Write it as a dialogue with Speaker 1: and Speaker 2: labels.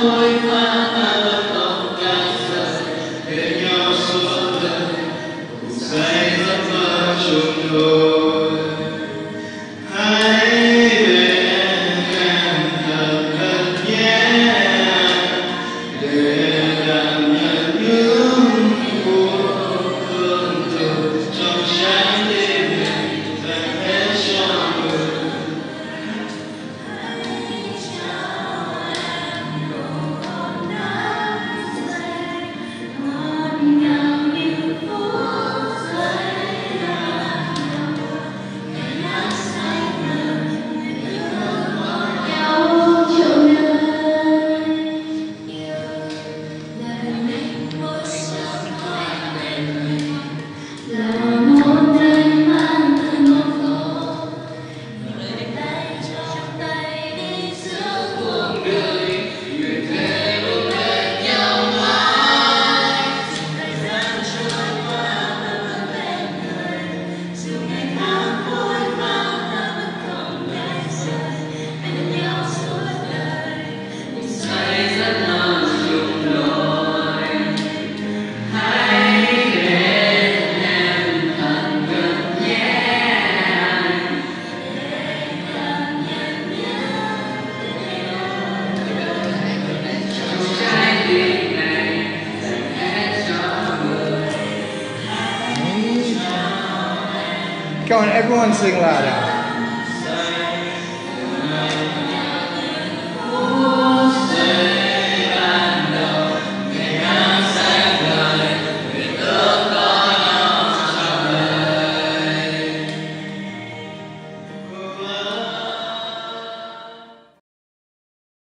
Speaker 1: Oi, mamãe. Come on, everyone sing louder.